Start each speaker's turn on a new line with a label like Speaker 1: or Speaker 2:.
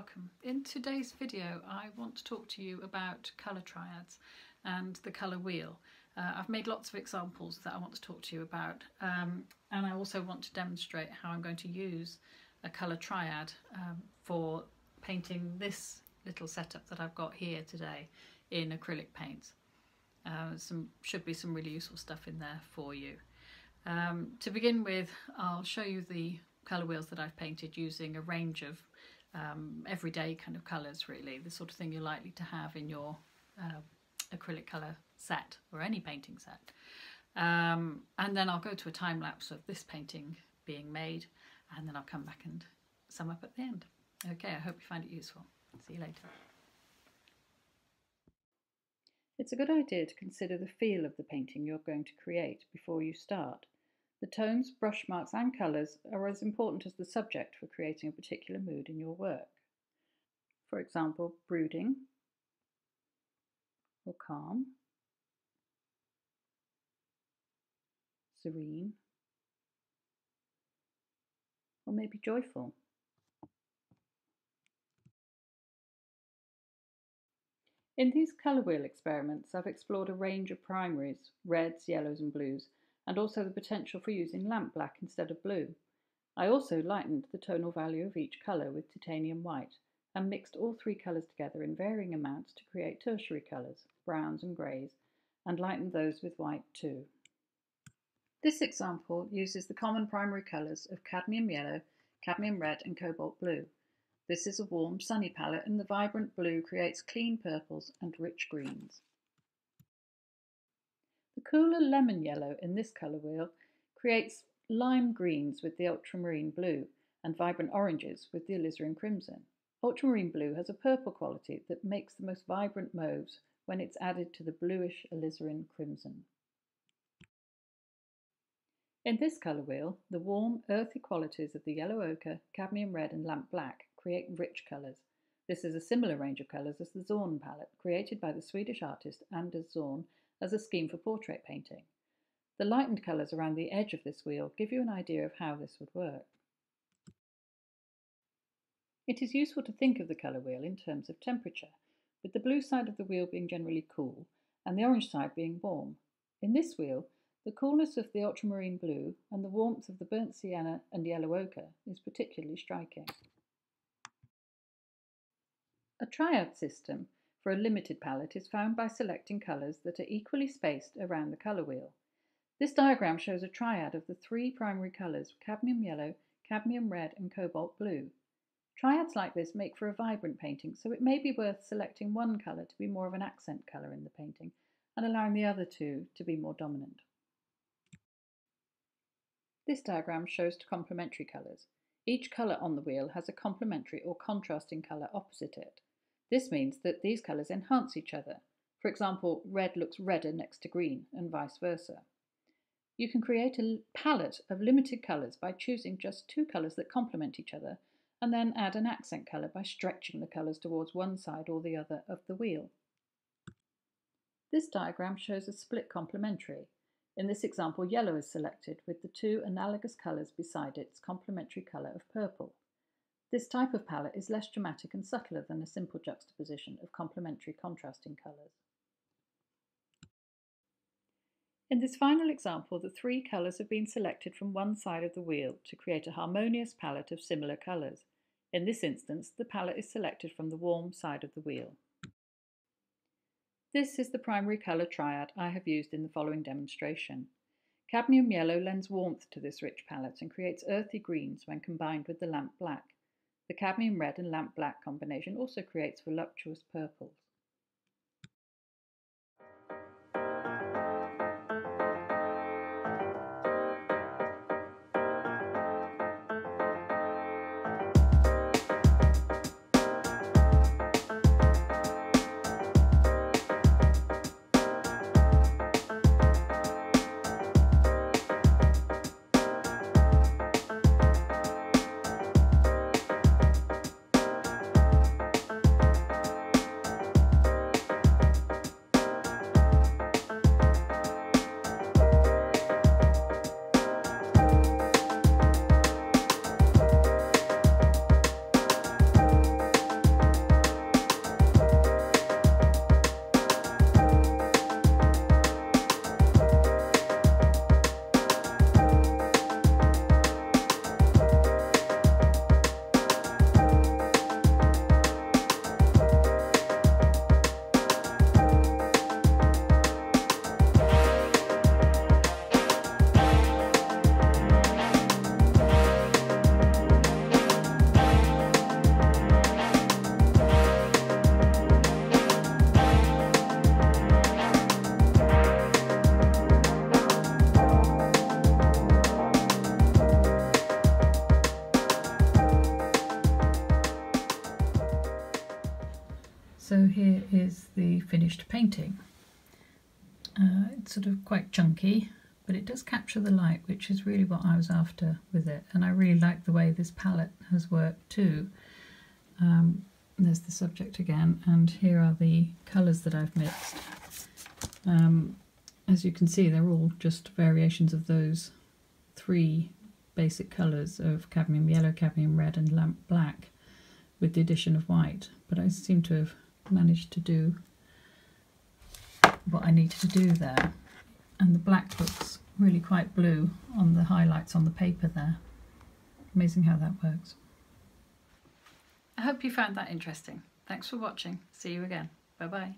Speaker 1: welcome. In today's video I want to talk to you about colour triads and the colour wheel. Uh, I've made lots of examples that I want to talk to you about um, and I also want to demonstrate how I'm going to use a colour triad um, for painting this little setup that I've got here today in acrylic paints. Uh, some should be some really useful stuff in there for you. Um, to begin with, I'll show you the colour wheels that I've painted using a range of um, everyday kind of colours really, the sort of thing you're likely to have in your uh, acrylic colour set or any painting set. Um, and then I'll go to a time lapse of this painting being made and then I'll come back and sum up at the end. Okay, I hope you find it useful. See you later. It's a good idea to consider the feel of the painting you're going to create before you start. The tones, brush marks and colours are as important as the subject for creating a particular mood in your work. For example, brooding or calm, serene, or maybe joyful. In these colour wheel experiments, I've explored a range of primaries, reds, yellows and blues, and also the potential for using lamp black instead of blue. I also lightened the tonal value of each colour with titanium white and mixed all three colours together in varying amounts to create tertiary colours, browns and greys, and lightened those with white too. This example uses the common primary colours of cadmium yellow, cadmium red and cobalt blue. This is a warm, sunny palette and the vibrant blue creates clean purples and rich greens. The cooler lemon yellow in this colour wheel creates lime greens with the ultramarine blue and vibrant oranges with the alizarin crimson. Ultramarine blue has a purple quality that makes the most vibrant mauves when it's added to the bluish alizarin crimson. In this colour wheel, the warm, earthy qualities of the yellow ochre, cadmium red and lamp black create rich colours. This is a similar range of colours as the Zorn palette, created by the Swedish artist Anders Zorn as a scheme for portrait painting. The lightened colours around the edge of this wheel give you an idea of how this would work. It is useful to think of the colour wheel in terms of temperature, with the blue side of the wheel being generally cool and the orange side being warm. In this wheel, the coolness of the ultramarine blue and the warmth of the burnt sienna and yellow ochre is particularly striking. A triad system for a limited palette is found by selecting colours that are equally spaced around the colour wheel. This diagram shows a triad of the three primary colours cadmium yellow, cadmium red and cobalt blue. Triads like this make for a vibrant painting, so it may be worth selecting one colour to be more of an accent colour in the painting and allowing the other two to be more dominant. This diagram shows complementary colours. Each colour on the wheel has a complementary or contrasting colour opposite it. This means that these colours enhance each other. For example, red looks redder next to green and vice versa. You can create a palette of limited colours by choosing just two colours that complement each other and then add an accent colour by stretching the colours towards one side or the other of the wheel. This diagram shows a split complementary. In this example, yellow is selected with the two analogous colours beside its complementary colour of purple. This type of palette is less dramatic and subtler than a simple juxtaposition of complementary contrasting colours. In this final example, the three colours have been selected from one side of the wheel to create a harmonious palette of similar colours. In this instance, the palette is selected from the warm side of the wheel. This is the primary colour triad I have used in the following demonstration. Cadmium yellow lends warmth to this rich palette and creates earthy greens when combined with the lamp black. The cadmium red and lamp black combination also creates voluptuous purples. Is the finished painting. Uh, it's sort of quite chunky, but it does capture the light, which is really what I was after with it. And I really like the way this palette has worked too. Um, there's the subject again, and here are the colours that I've mixed. Um, as you can see, they're all just variations of those three basic colours of cadmium yellow, cadmium red and lamp black with the addition of white. But I seem to have managed to do what I needed to do there. And the black looks really quite blue on the highlights on the paper there. Amazing how that works. I hope you found that interesting. Thanks for watching. See you again. Bye bye.